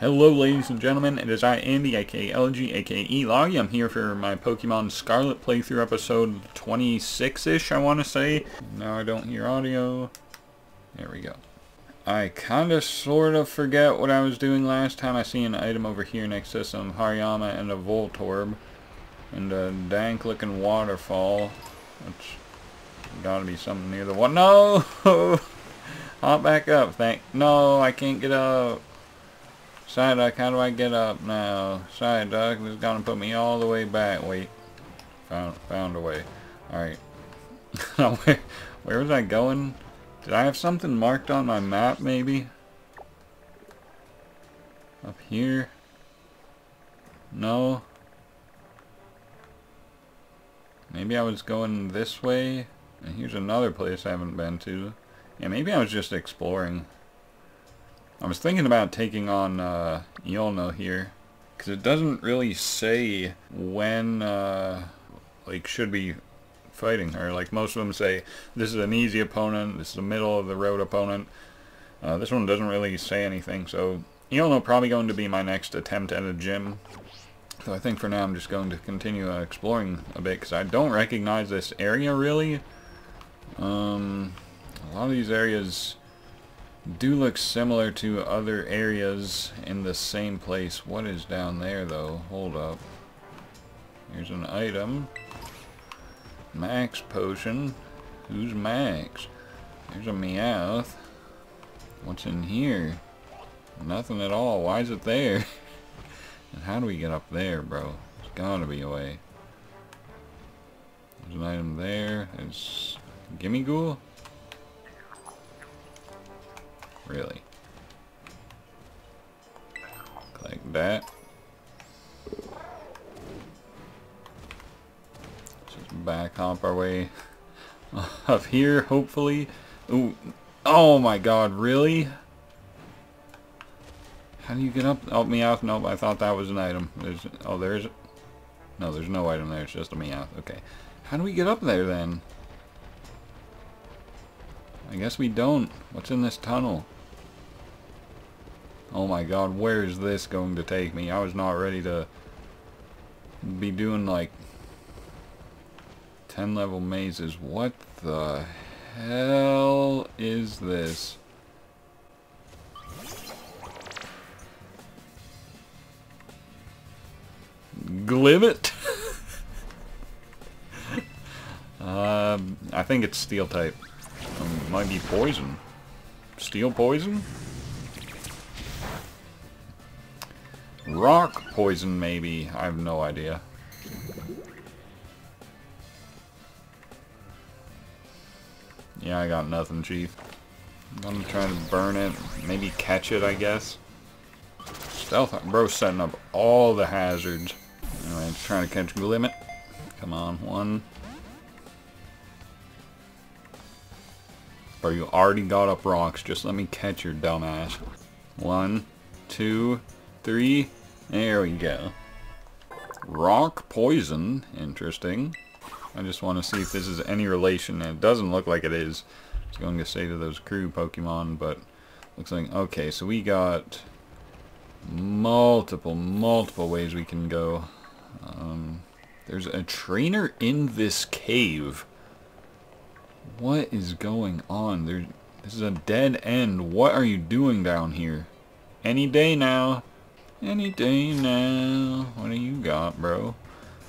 Hello ladies and gentlemen, it is I, Andy, aka LG, aka Elogee. I'm here for my Pokemon Scarlet playthrough episode 26-ish, I want to say. Now I don't hear audio. There we go. I kinda sorta forget what I was doing last time. I see an item over here next to some Hariyama and a Voltorb. And a dank looking waterfall. Which gotta be something near the one. No! Hop back up, thank- No, I can't get up. Psyduck, how do I get up now? Psyduck, this is gonna put me all the way back. Wait. Found found a way. Alright. where, where was I going? Did I have something marked on my map, maybe? Up here? No? Maybe I was going this way? And here's another place I haven't been to. Yeah, maybe I was just exploring. I was thinking about taking on uh, Iono here, because it doesn't really say when, uh, like, should be fighting her. Like, most of them say, this is an easy opponent, this is a middle of the road opponent. Uh, this one doesn't really say anything, so Iono probably going to be my next attempt at a gym. So I think for now I'm just going to continue uh, exploring a bit, because I don't recognize this area, really. Um, a lot of these areas do look similar to other areas in the same place. What is down there though? Hold up. Here's an item. Max potion. Who's Max? There's a Meowth. What's in here? Nothing at all. Why is it there? and how do we get up there, bro? There's gotta be a way. There's an item there. It's Gimmighoul? Really? Like that. Just back hop our way up here, hopefully. Ooh. Oh my god, really? How do you get up? Oh, Meowth? Nope, I thought that was an item. There's, oh, there's... No, there's no item there. It's just a Meowth. Okay. How do we get up there, then? I guess we don't. What's in this tunnel? Oh my god, where is this going to take me? I was not ready to be doing like 10 level mazes. What the hell is this? Glimmet? um, I think it's steel type. Um, might be poison. Steel poison? Rock poison, maybe. I have no idea. Yeah, I got nothing, Chief. I'm gonna try to burn it. Maybe catch it, I guess. Stealth, bro, setting up all the hazards. Anyway, trying to catch Glimmet. Come on, one. Bro, you already got up rocks. Just let me catch your dumbass. One, two, three. There we go. Rock poison. Interesting. I just want to see if this is any relation. It doesn't look like it is. I was going to say to those crew Pokemon, but looks like... Okay, so we got multiple, multiple ways we can go. Um, there's a trainer in this cave. What is going on? There, this is a dead end. What are you doing down here? Any day now. Any day now. What do you got, bro?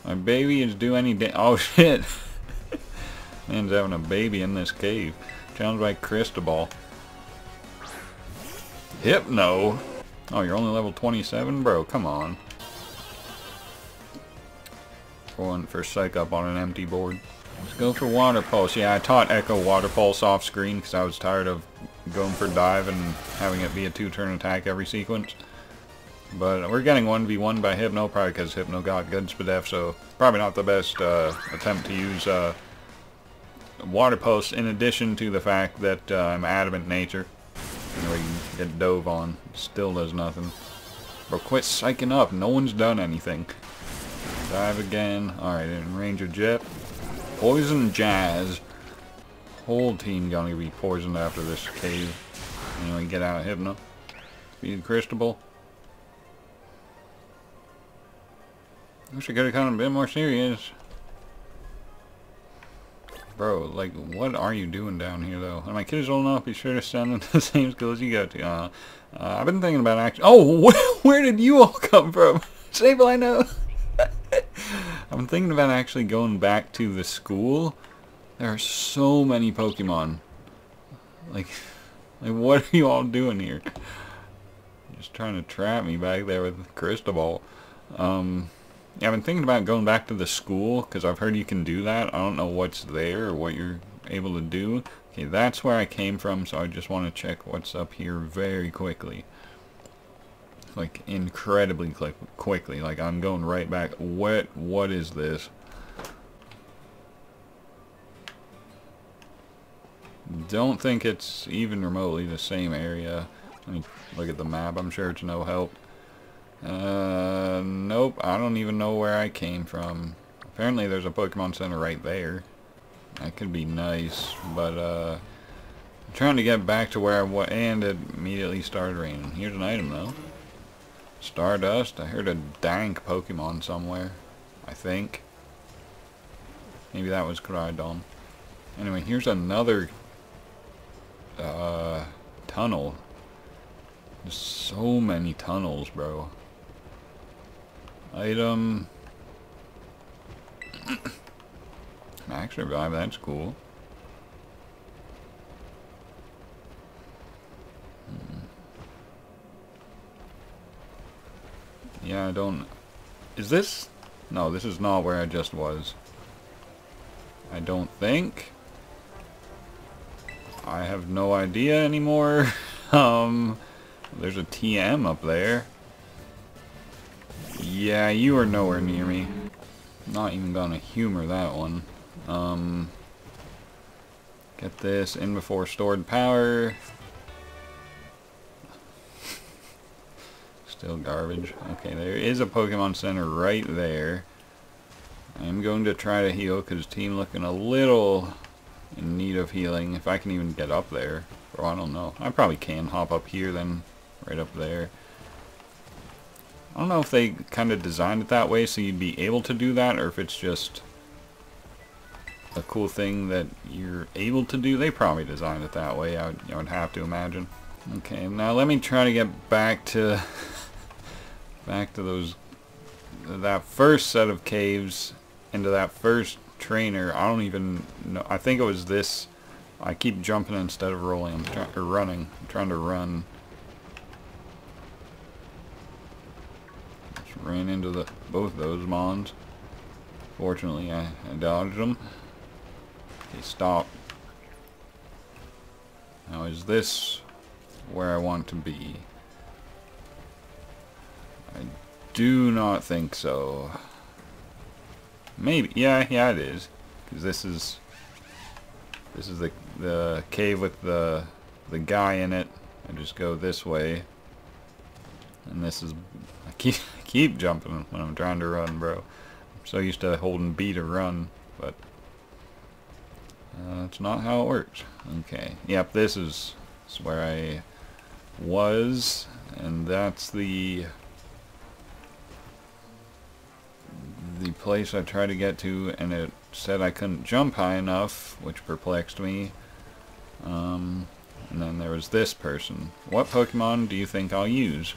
My baby is due any day. Oh, shit. Man's having a baby in this cave. Challenged by Cristobal. Hypno? Oh, you're only level 27? Bro, come on. Going for Psych Up on an empty board. Let's go for Water Pulse. Yeah, I taught Echo Water Pulse off screen because I was tired of going for Dive and having it be a two-turn attack every sequence. But we're getting 1v1 by Hypno, probably because Hypno got good Spadef, so probably not the best uh, attempt to use uh, Water Pulse, in addition to the fact that uh, I'm Adamant Nature. Anyway, get dove on. Still does nothing. Bro, quit psyching up. No one's done anything. Dive again. Alright, in Ranger Jet. Poison Jazz. Whole team gonna be poisoned after this cave. Anyway, get out of Hypno. Speed Cristobal. Wish I could have come a bit more serious. Bro, like, what are you doing down here, though? When my kid is old enough, be sure to send them to the same school as you go to. Uh, uh, I've been thinking about actually... Oh, wh where did you all come from? Sable, I know. I'm thinking about actually going back to the school. There are so many Pokemon. Like, like what are you all doing here? Just trying to trap me back there with Cristobal. Um... Yeah, I've been thinking about going back to the school because I've heard you can do that. I don't know what's there or what you're able to do. Okay, that's where I came from, so I just want to check what's up here very quickly. Like, incredibly quick, quickly. Like, I'm going right back. What? What is this? Don't think it's even remotely the same area. Let me look at the map. I'm sure it's no help. Uh, nope, I don't even know where I came from. Apparently there's a Pokemon Center right there. That could be nice, but uh, I'm trying to get back to where I was, and it immediately started raining. Here's an item though. Stardust, I heard a dank Pokemon somewhere, I think. Maybe that was Koraidon. Anyway, here's another uh, tunnel. There's so many tunnels, bro. Item. Max revive, that's cool. Hmm. Yeah, I don't... Is this... No, this is not where I just was. I don't think. I have no idea anymore. um, there's a TM up there. Yeah, you are nowhere near me. Not even gonna humor that one. Um, get this in before stored power. Still garbage. Okay, there is a Pokemon Center right there. I'm going to try to heal because team looking a little in need of healing. If I can even get up there. Or I don't know. I probably can hop up here then right up there. I don't know if they kind of designed it that way so you'd be able to do that or if it's just a cool thing that you're able to do. They probably designed it that way, I would, I would have to imagine. Okay, now let me try to get back to back to those that first set of caves into that first trainer. I don't even know. I think it was this. I keep jumping instead of rolling. I'm trying or running. I'm trying to run. Ran into the both those mons. Fortunately, I, I dodged them. Okay, stop. Now, is this where I want to be? I do not think so. Maybe, yeah, yeah, it is. Because this is this is the the cave with the the guy in it. I just go this way, and this is I keep keep jumping when I'm trying to run, bro. I'm so used to holding B to run, but uh, that's not how it works. Okay, yep, this is, this is where I was, and that's the the place I tried to get to, and it said I couldn't jump high enough, which perplexed me. Um, and then there was this person. What Pokemon do you think I'll use?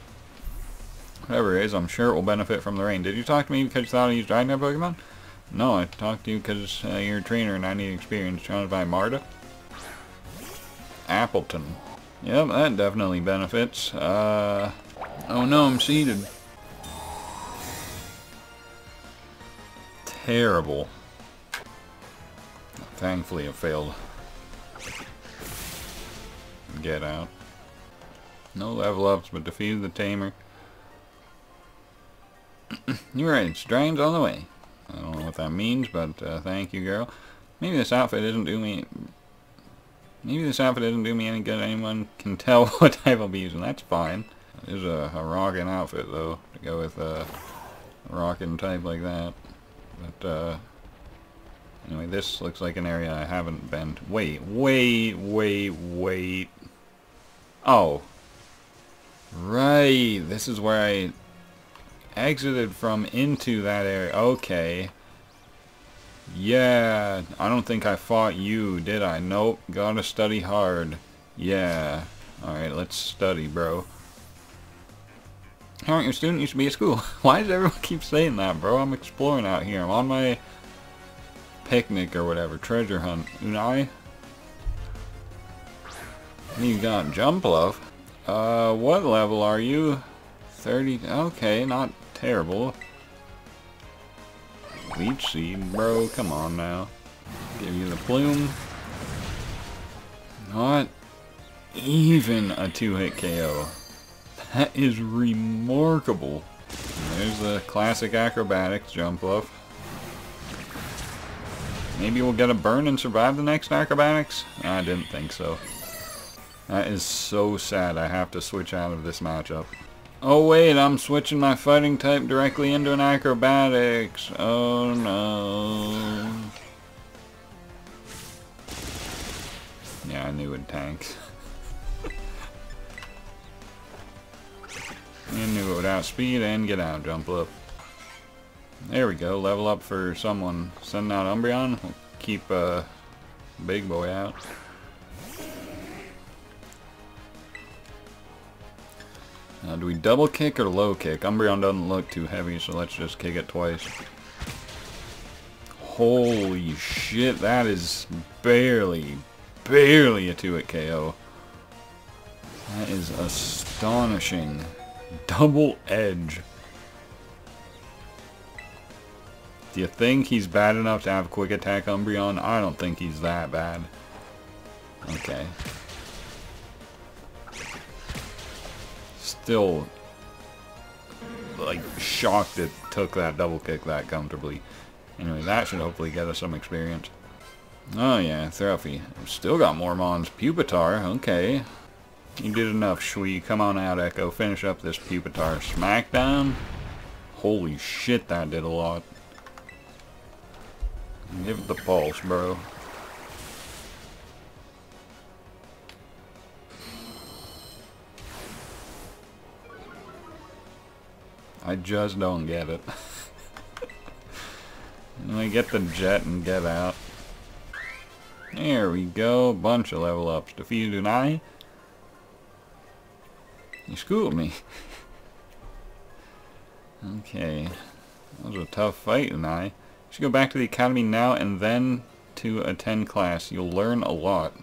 Whatever it is, I'm sure it will benefit from the rain. Did you talk to me because you thought I used Dragon Pokemon? No, I talked to you because uh, you're a trainer and I need experience. To buy Marta? Appleton. Yep, that definitely benefits. Uh, oh no, I'm seated. Terrible. Thankfully, it failed. Get out. No level ups, but defeated the tamer. You're right, Strange on the way. I don't know what that means, but uh, thank you, girl. Maybe this outfit isn't do me... Maybe this outfit doesn't do me any good. Anyone can tell what type I'll be using. That's fine. It is a, a rockin' outfit, though, to go with uh, a rockin' type like that. But, uh... Anyway, this looks like an area I haven't been... Wait, wait, wait, wait. Oh. Right, this is where I exited from into that area. Okay. Yeah, I don't think I fought you, did I? Nope, gotta study hard. Yeah. Alright, let's study, bro. Aren't you a student? You should be at school. Why does everyone keep saying that, bro? I'm exploring out here. I'm on my picnic or whatever. Treasure hunt. Unai? You got Jumpluff. Uh, what level are you? 30. Okay, not terrible. Leech Seed, bro. Come on now. Give you the plume. Not even a two-hit KO. That is remarkable. And there's the classic acrobatics jump off. Maybe we'll get a burn and survive the next acrobatics? I didn't think so. That is so sad I have to switch out of this matchup. Oh wait, I'm switching my fighting type directly into an acrobatics. Oh no. Yeah, I knew it tanks. I knew it would outspeed and get out, jump up. There we go, level up for someone. Send out Umbreon, we'll keep uh, Big Boy out. Uh, do we double kick or low kick? Umbreon doesn't look too heavy, so let's just kick it twice. Holy shit, that is barely, barely a 2-hit KO. That is astonishing. Double edge. Do you think he's bad enough to have quick attack Umbreon? I don't think he's that bad. Okay. Still, like, shocked it took that double kick that comfortably. Anyway, that should hopefully get us some experience. Oh yeah, Thrufy. Still got more Mons. Pupitar, okay. You did enough, Shui. Come on out, Echo. Finish up this Pupitar. Smackdown? Holy shit, that did a lot. Give it the pulse, bro. I just don't get it. Me get the jet and get out. There we go. Bunch of level ups. Defeated an eye. You schooled me. okay. That was a tough fight, and I should go back to the academy now and then to attend class. You'll learn a lot.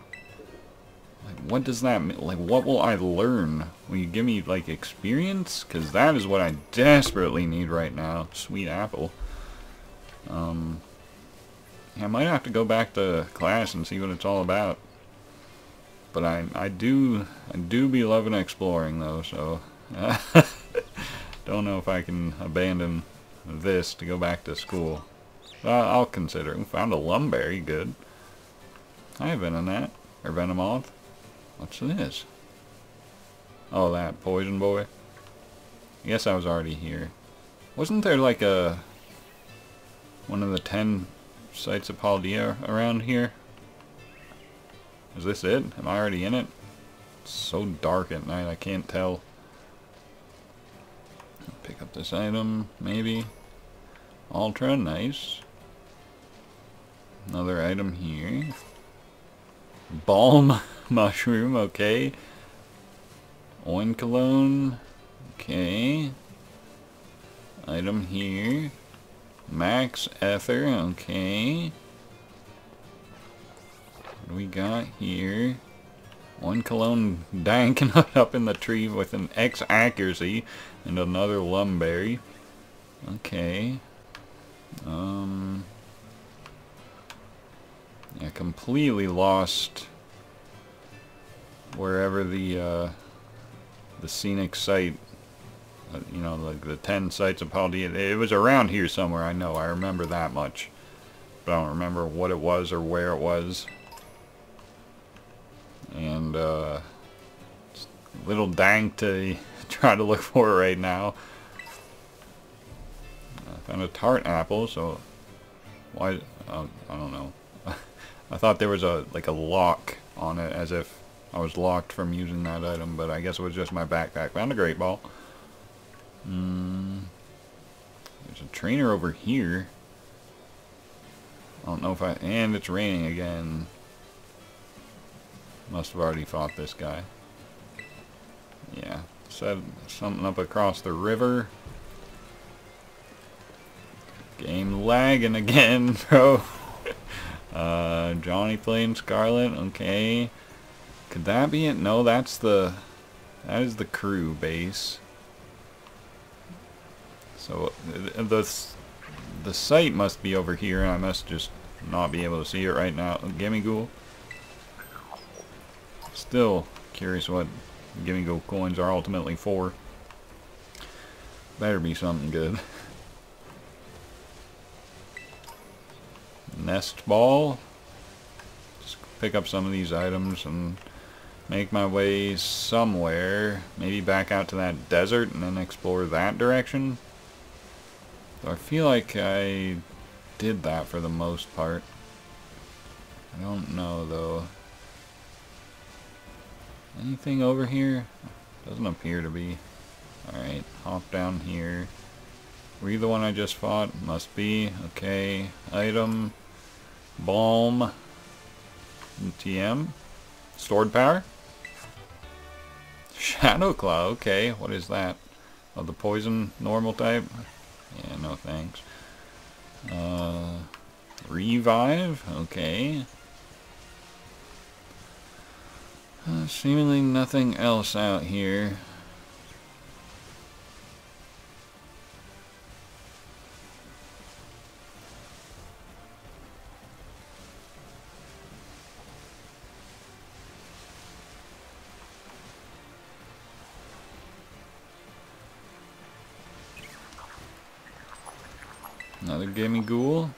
What does that mean? Like, what will I learn? Will you give me, like, experience? Because that is what I desperately need right now. Sweet apple. Um, I might have to go back to class and see what it's all about. But I, I do, I do be loving exploring, though, so... don't know if I can abandon this to go back to school. Uh, I'll consider. We found a Lumberry, good. i haven't Venonat. Or Venomoth. What's this? Oh, that Poison Boy. I guess I was already here. Wasn't there like a... One of the ten sites of Paldea around here? Is this it? Am I already in it? It's so dark at night, I can't tell. Pick up this item, maybe. Ultra, nice. Another item here. Balm mushroom, okay. Oinkologne, okay. Item here. Max Ether, okay. What do we got here? Oinkologne danking up in the tree with an X accuracy and another Lumberry. Okay. Um, I completely lost wherever the uh, the scenic site, uh, you know, like the 10 sites of Paldea, it was around here somewhere, I know, I remember that much. But I don't remember what it was or where it was. And, uh, little dank to try to look for right now. I found a tart apple, so why, uh, I don't know. I thought there was a like a lock on it, as if I was locked from using that item, but I guess it was just my backpack. Found a great ball. Mm, there's a trainer over here. I don't know if I... And it's raining again. Must have already fought this guy. Yeah. Set something up across the river. Game lagging again, bro. Uh, Johnny playing Scarlet. Okay. Could that be it? No, that's the... That is the crew base. So, the, the site must be over here, and I must just not be able to see it right now. Gimmighoul. Still curious what Gimmighoul coins are ultimately for. Better be something good. Nest ball. Just pick up some of these items and make my way somewhere. Maybe back out to that desert and then explore that direction. So I feel like I did that for the most part. I don't know though. Anything over here? Doesn't appear to be. Alright, hop down here. Were you the one I just fought? Must be. Okay. Item. Balm. TM. Stored power? Shadow Claw, okay. What is that? Oh, the poison normal type? Yeah, no thanks. Uh, revive? Okay. Uh, seemingly nothing else out here. Gimmighoul.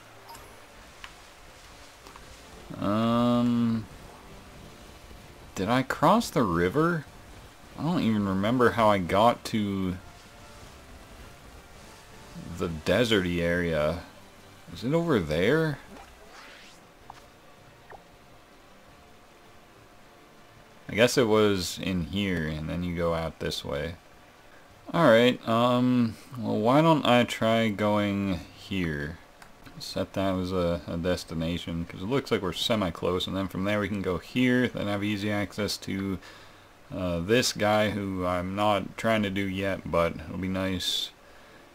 Um, did I cross the river? I don't even remember how I got to the deserty area. Is it over there? I guess it was in here, and then you go out this way. Alright, um, well why don't I try going here? Set that as a, a destination, because it looks like we're semi-close, and then from there we can go here, then have easy access to uh, this guy who I'm not trying to do yet, but it'll be nice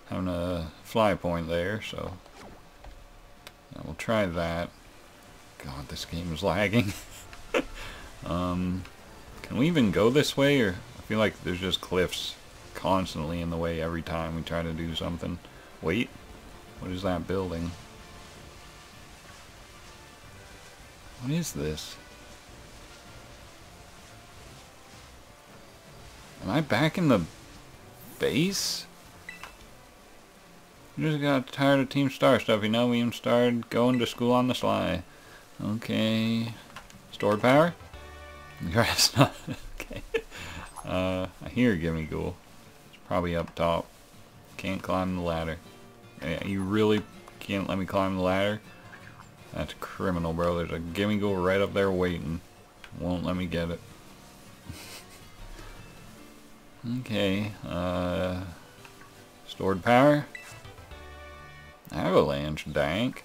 having a fly point there, so we'll try that. God, this game is lagging. um, can we even go this way, or I feel like there's just cliffs constantly in the way every time we try to do something. Wait, what is that building? What is this? Am I back in the base? Just got tired of Team Star stuff, you know, we even started going to school on the sly. Okay. Stored power? Grass not okay. Uh I hear Gimmighoul. It's Probably up top. Can't climb the ladder. You really can't let me climb the ladder? That's criminal, bro. There's a Gimmighoul right up there waiting. Won't let me get it. okay. Uh, stored power. Avalanche dank.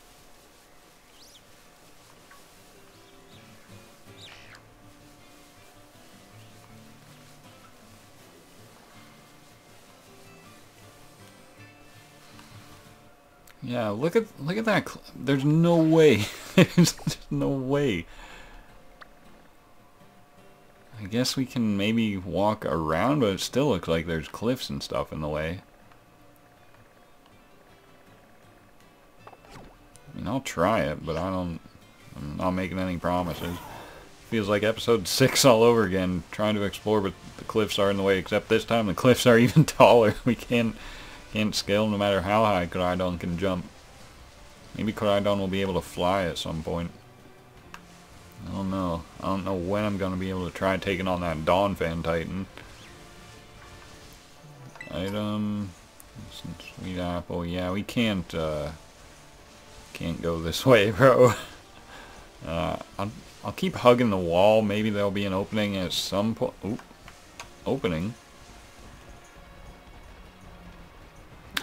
Yeah, look at look at that. There's no way. There's no way. I guess we can maybe walk around, but it still looks like there's cliffs and stuff in the way. I mean, I'll try it, but I don't... I'm not making any promises. Feels like episode 6 all over again, trying to explore, but the cliffs are in the way, except this time the cliffs are even taller. We can't can't scale no matter how high Koraidon can jump. Maybe Koraidon will be able to fly at some point. I don't know. I don't know when I'm going to be able to try taking on that Donphan Titan. Item... Sweet apple. Yeah, we can't, uh... Can't go this way, bro. Uh, I'll, I'll keep hugging the wall. Maybe there'll be an opening at some point. Opening.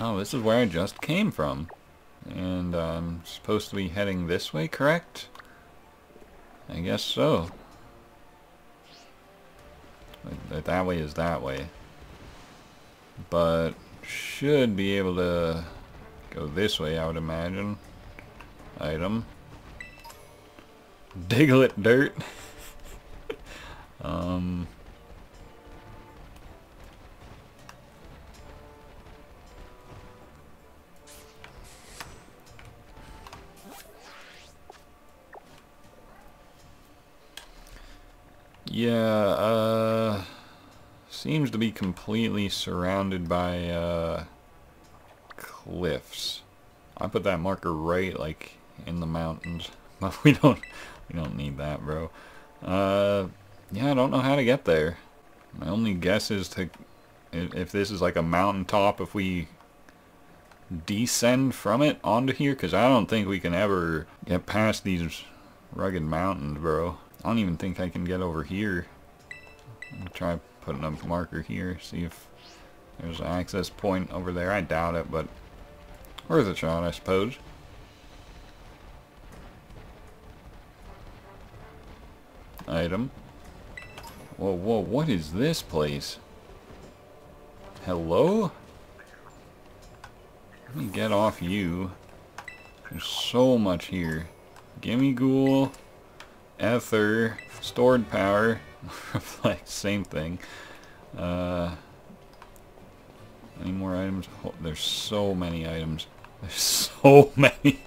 Oh, this is where I just came from. And I'm supposed to be heading this way, correct? I guess so. That, way is that way. But should be able to go this way, I would imagine. Item. Diglett dirt. um... Yeah, uh, seems to be completely surrounded by, uh, cliffs. I put that marker right, like, in the mountains. But we don't, we don't need that, bro. Uh, yeah, I don't know how to get there. My only guess is to, if this is like a mountain top, if we descend from it onto here, because I don't think we can ever get past these rugged mountains, bro. I don't even think I can get over here. I'll try putting a marker here, see if there's an access point over there. I doubt it, but worth a shot, I suppose. Item. Whoa, whoa, what is this place? Hello? Let me get off you. There's so much here. Gimmighoul. Ether, stored power, like same thing. Uh, any more items? Oh, there's so many items. There's so many.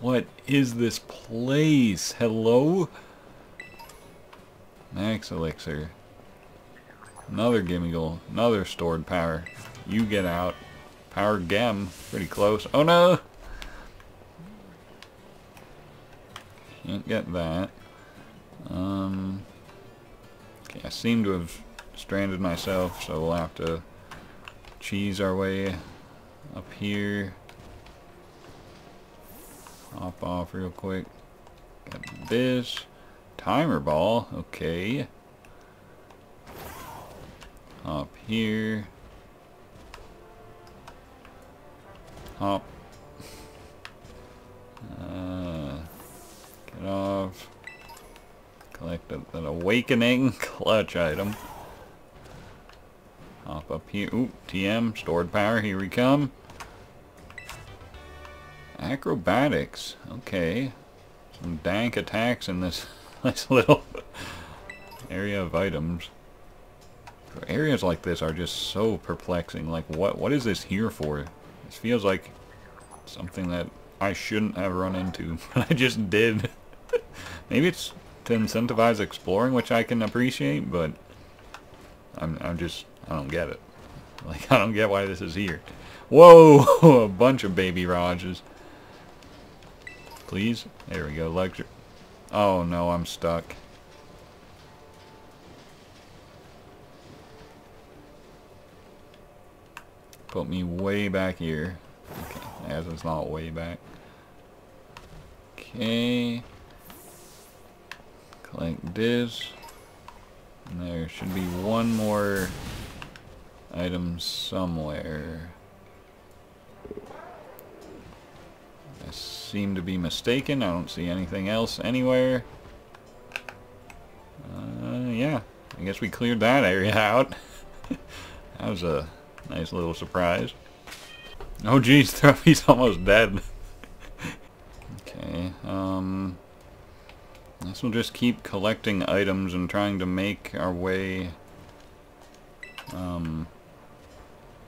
what is this place? Hello? Max elixir. Another Gimmighoul. Another stored power. You get out. Power gem. Pretty close. Oh no! Can't get that. Um, okay, I seem to have stranded myself, so we'll have to cheese our way up here. Hop off real quick. Got this. Timer ball, okay. Hop here. Hop. Uh, get off. Collect an awakening clutch item. Hop up here. Ooh, TM, stored power, here we come. Acrobatics, okay. Some dank attacks in this nice little area of items. Areas like this are just so perplexing. Like, what what is this here for? This feels like something that I shouldn't have run into, but I just did. Maybe it's to incentivize exploring, which I can appreciate, but I'm, I'm just, I don't get it. Like, I don't get why this is here. Whoa! a bunch of baby Rajas. Please? There we go, lecture. Oh no, I'm stuck. Put me way back here. Okay, as it's not way back. Okay like this. And there should be one more item somewhere. I seem to be mistaken. I don't see anything else anywhere. Uh, yeah, I guess we cleared that area out. that was a nice little surprise. Oh geez, Thruffy's almost dead. okay, um... Guess we'll just keep collecting items and trying to make our way um,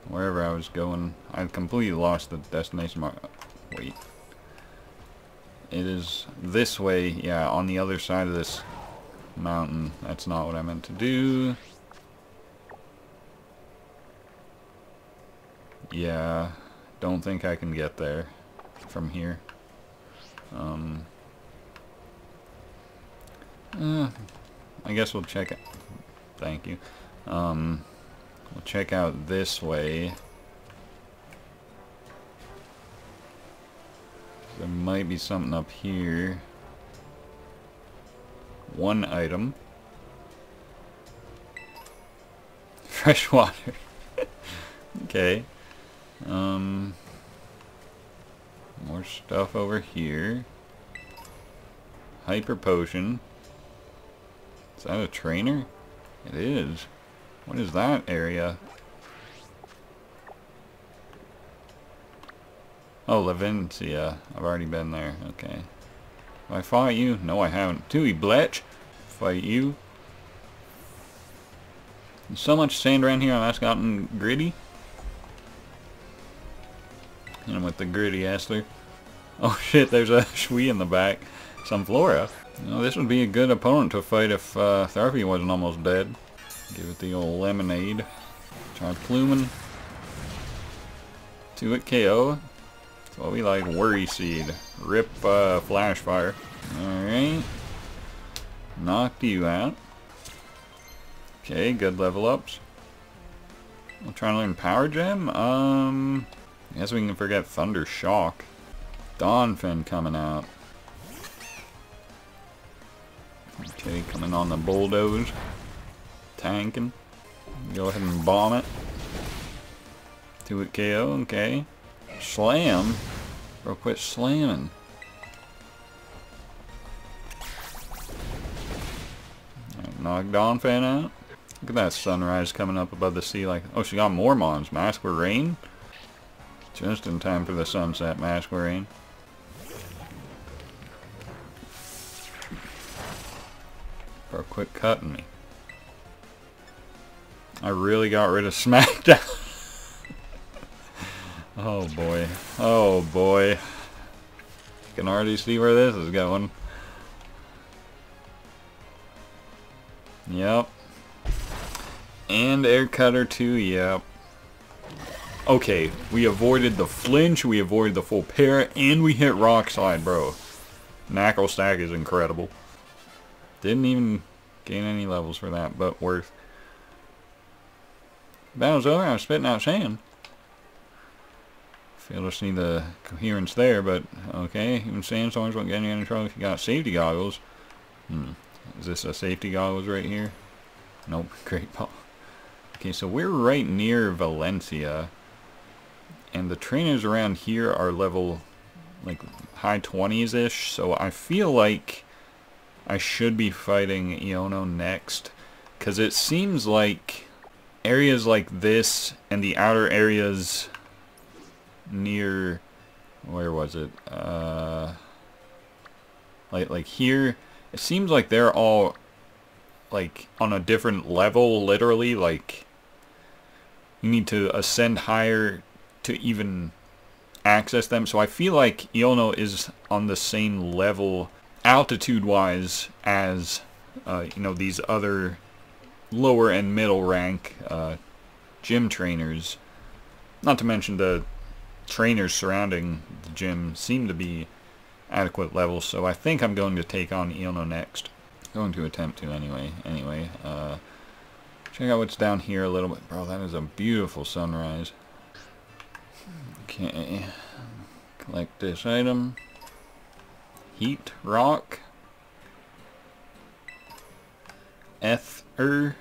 wherever I was going. I completely lost the destination mark. Wait. It is this way, yeah, on the other side of this mountain. That's not what I meant to do. Yeah, don't think I can get there from here. Um, uh, I guess we'll check it. Thank you. Um, we'll check out this way. There might be something up here. One item. Fresh water. okay. Um, more stuff over here. Hyper potion. Is that a trainer? It is. What is that area? Oh, Levincia. I've already been there. Okay. Have I fought you? No, I haven't. Tui Bletch. Fight you. There's so much sand around here, I've gotten gritty. Hit him with the gritty Esther. Oh shit, there's a Shui in the back. Some Flora. You this would be a good opponent to fight if uh, Tharpy wasn't almost dead. Give it the old lemonade. Try pluming. To it KO. That's what we like. Worry Seed. Rip uh, Flash Fire. Alright. Knocked you out. Okay, good level ups. I'm trying to learn Power Gem. Um, I guess we can forget Thunder Shock. Donphan coming out. Coming on the bulldoze. Tanking. Go ahead and bomb it. Do it KO, okay. Slam. Bro, quit slamming. Knock knock fan out. Look at that sunrise coming up above the sea like... Oh, she got more mons. Masquerain? Just in time for the sunset, Masquerain. Quit cutting me. I really got rid of SmackDown. oh boy. Oh boy. You can already see where this is going. Yep. And air cutter too, yep. Okay, we avoided the flinch, we avoided the full pair, and we hit rock slide, bro. Knuckle stack is incredible. Didn't even gain any levels for that, but worth. Battle's over, I was spitting out sand. Failed to see the coherence there, but okay. Even sandstorms won't get any trouble if you got safety goggles. Hmm. Is this a safety goggles right here? Nope. Great ball. Okay, so we're right near Levincia. And the trainers around here are level, like, high 20s-ish. So I feel like I should be fighting Iono next. Because it seems like areas like this and the outer areas near... Where was it? Uh, like, like here, it seems like they're all like on a different level literally like you need to ascend higher to even access them so I feel like Iono is on the same level altitude wise as uh, you know these other lower and middle rank uh, gym trainers not to mention the trainers surrounding the gym seem to be adequate levels. So I think I'm going to take on Iono next. Going to attempt to anyway anyway uh, check out what's down here a little bit. Bro that is a beautiful sunrise. Okay collect this item heat rock ether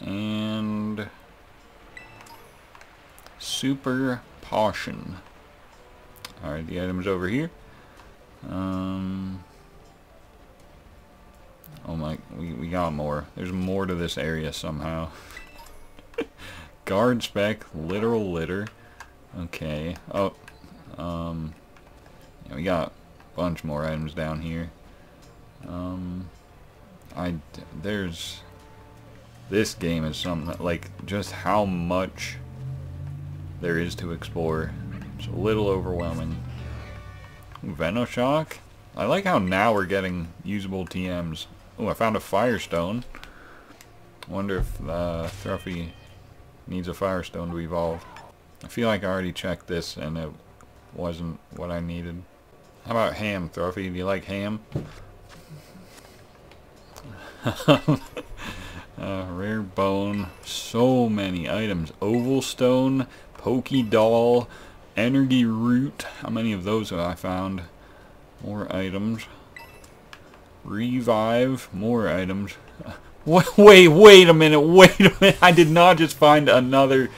and super potion alright the items over here um Oh my, we, we got more. There's more to this area somehow. Guard spec, literal litter. Okay. Oh, um, we got a bunch more items down here. Um, I, there's, this game is something, like, just how much there is to explore. It's a little overwhelming. Venoshock? I like how now we're getting usable TMs. Oh, I found a Firestone. wonder if uh, Thruffy needs a Firestone to evolve. I feel like I already checked this and it wasn't what I needed. How about ham, Thruffy? Do you like ham? uh, rare bone. So many items. Oval stone, Poke doll, energy root. How many of those have I found? More items. Revive. More items. Wait, wait a minute. Wait a minute. I did not just find another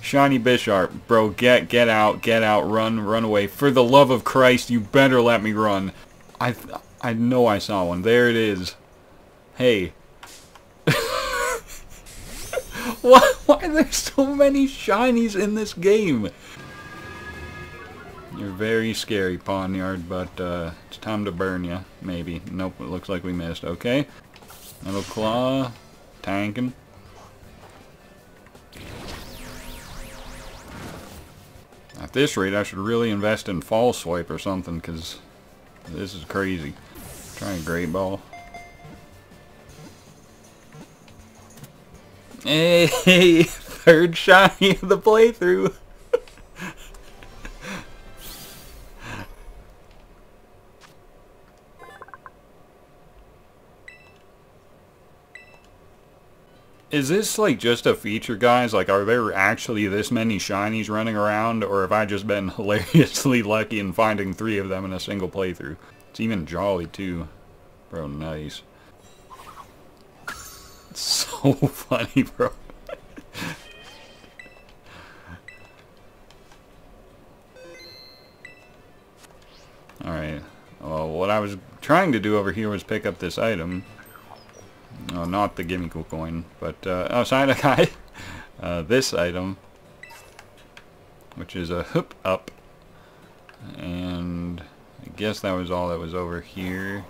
Shiny Bisharp. Bro, get get out, get out, run, run away. For the love of Christ, you better let me run. I I know I saw one. There it is. Hey. why, why are there so many shinies in this game? You're very scary, Pawniard, but uh, it's time to burn you. Maybe. Nope, it looks like we missed. Okay. Metal Claw. Tanking. At this rate, I should really invest in False Swipe or something, because this is crazy. Trying Great Ball. Hey, third shiny of the playthrough. Is this like just a feature, guys? Like, are there actually this many shinies running around, or have I just been hilariously lucky in finding three of them in a single playthrough? It's even jolly, too. Bro, nice. It's so funny, bro. Alright. Well, what I was trying to do over here was pick up this item. Not the Gimmighoul coin, but uh, oh, guy, uh, this item, which is a hoop up, and I guess that was all that was over here.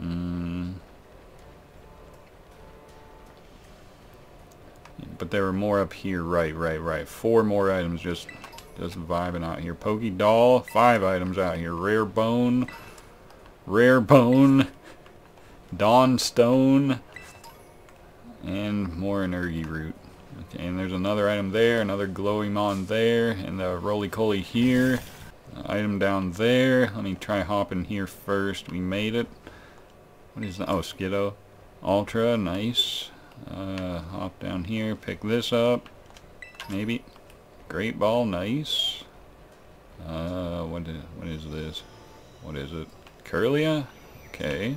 Mm. But there were more up here, right, right, right. Four more items just just vibing out here. Poké Doll, five items out here. Rare Bone, Rare Bone, Dawn Stone, and more Energy Root. Okay, and there's another item there, another Glowymon there, and the Rolycoly here. Item down there. Let me try hopping here first. We made it. What is that? Oh, Skiddo. Ultra, nice. Uh, hop down here, pick this up. Maybe. Great Ball, nice. Uh, what is, what is this? What is it? Kirlia? Okay.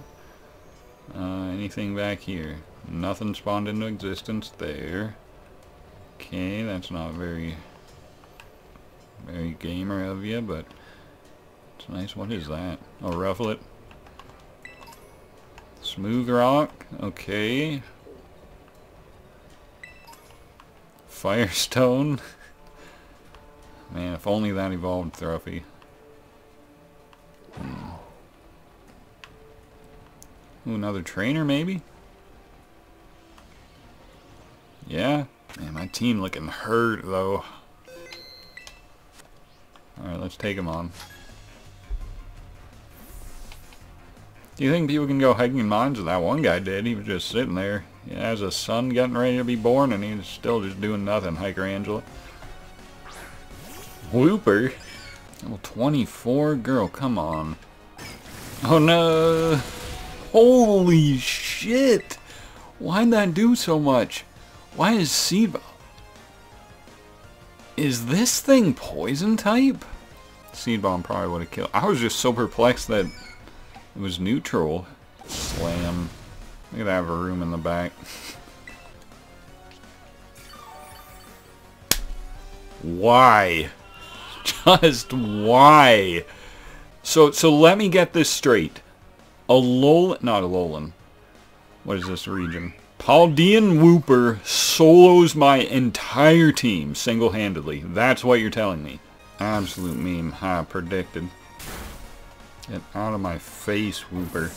Uh, anything back here? Nothing spawned into existence there. Okay, that's not very, very gamer of you, but it's nice. What is that? Oh, Rufflet. Smooth Rock. Okay. Firestone. Man, if only that evolved Trophy. Ooh, another trainer, maybe? Yeah? Man, my team looking hurt, though. Alright, let's take him on. Do you think people can go hiking in mines? That one guy did. He was just sitting there. He has a son getting ready to be born, and he's still just doing nothing, Hiker Angela. Wooper? Level 24? Girl, come on. Oh no! Holy shit! Why'd that do so much? Why is Seed Is this thing poison type? Seed Bomb probably would have killed. I was just so perplexed that it was neutral. Slam. Look at that have a room in the back. Why? Just why? So so let me get this straight. Alolan, not Alolan. What is this region? Paldean Wooper solos my entire team single-handedly. That's what you're telling me. Absolute meme. I predicted. Get out of my face, Wooper.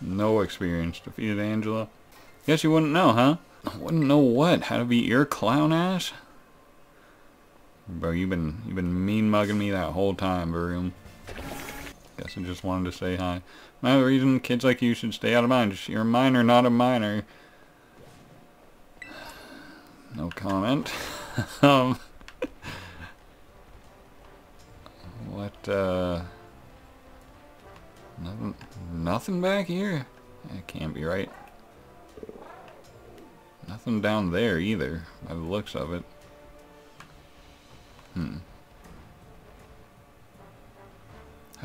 No experience. Defeated Angela. Guess you wouldn't know, huh? Wouldn't know what? How to be your clown ass? Bro, you've been you've been mean mugging me that whole time, Varoom. Guess I just wanted to say hi. Another reason kids like you should stay out of mine. You're a minor, not a minor. No comment. um, what, uh... Nothing, nothing back here? That can't be right. Nothing down there either, by the looks of it. Hmm.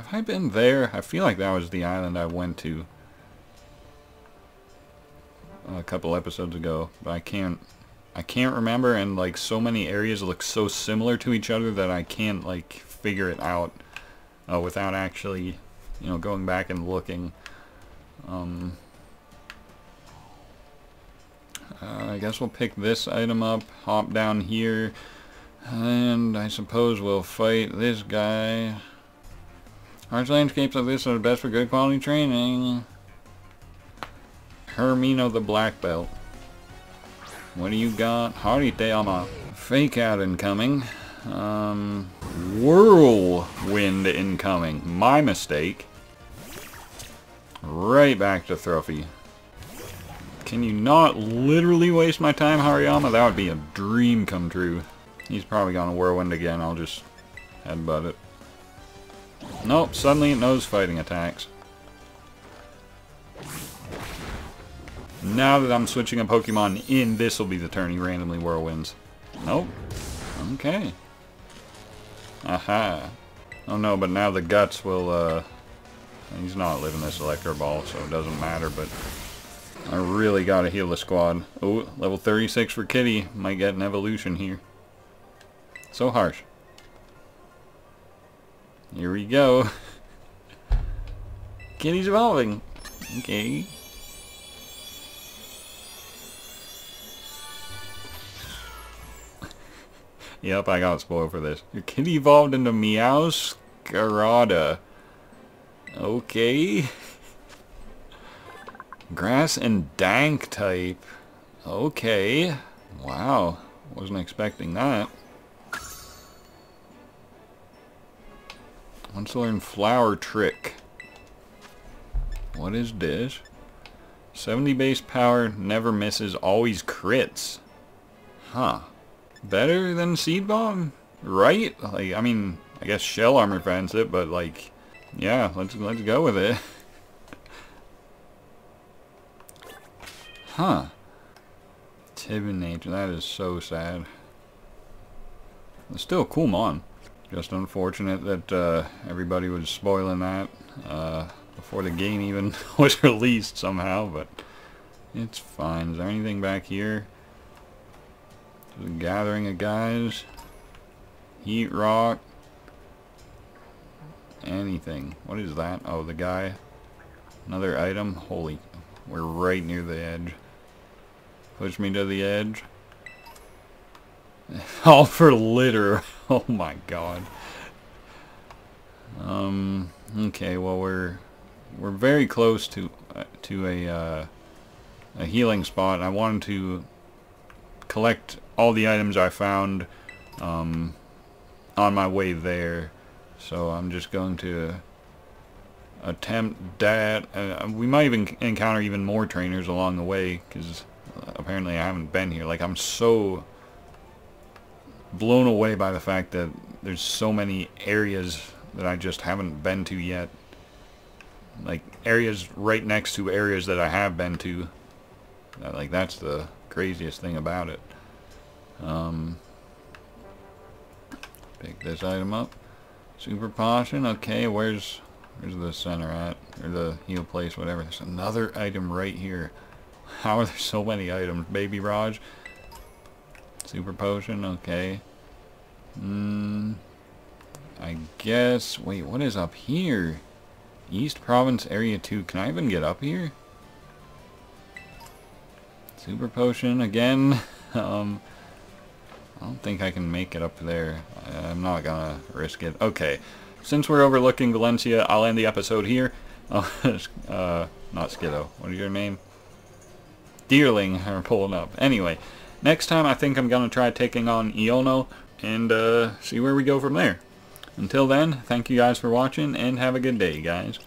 Have I been there? I feel like that was the island I went to a couple episodes ago, but I can't I can't remember and like so many areas look so similar to each other that I can't like figure it out uh, without actually you know going back and looking um, uh, I guess we'll pick this item up hop down here and I suppose we'll fight this guy Harsh landscapes like this are the best for good quality training Hermino the Black Belt what do you got? Hariyama. Fake out incoming. Um, whirlwind incoming. My mistake. Right back to Thruffy. Can you not literally waste my time, Hariyama? That would be a dream come true. He's probably gonna whirlwind again. I'll just headbutt it. Nope, suddenly it knows fighting attacks. Now that I'm switching a Pokemon in, this will be the turn he randomly whirlwinds. Nope. Okay. Aha. Oh no, but now the Guts will, uh... He's not living this Electro Ball, so it doesn't matter, but... I really gotta heal the squad. Oh, level 36 for Kitty. Might get an evolution here. So harsh. Here we go. Kitty's evolving. Okay. Yep, I got spoiled for this. Your kid evolved into Meowscarada. Okay. Grass and dank type. Okay. Wow. Wasn't expecting that. Wants to learn flower trick. What is this? 70 base power, never misses, always crits. Huh better than Seed Bomb, right? Like, I mean, I guess Shell Armor prevents it, but like, yeah, let's let's go with it. huh. nature, that is so sad. It's still a cool mon. Just unfortunate that uh, everybody was spoiling that uh, before the game even was released somehow, but it's fine. Is there anything back here? The gathering of guys. Heat rock. Anything. What is that? Oh, the guy. Another item. Holy. We're right near the edge. Push me to the edge. All for litter. Oh my god. Um. Okay. Well, we're we're very close to uh, to a uh, a healing spot. I wanted to collect all the items I found um, on my way there. So I'm just going to attempt that. Uh, we might even encounter even more trainers along the way because apparently I haven't been here. Like I'm so blown away by the fact that there's so many areas that I just haven't been to yet. Like areas right next to areas that I have been to. Like that's the craziest thing about it. Um, pick this item up. Super potion. Okay, where's where's the center at? Or the heal place, whatever. There's another item right here. How are there so many items? Baby Raj. Super potion. Okay. Hmm. I guess. Wait, what is up here? East Province Area 2. Can I even get up here? Super potion again. um. I don't think I can make it up there. I'm not gonna risk it. Okay, since we're overlooking Levincia, I'll end the episode here. Uh, not Skiddo. What is your name? Deerling are pulling up. Anyway, next time I think I'm gonna try taking on Iono and uh, see where we go from there. Until then, thank you guys for watching and have a good day, guys.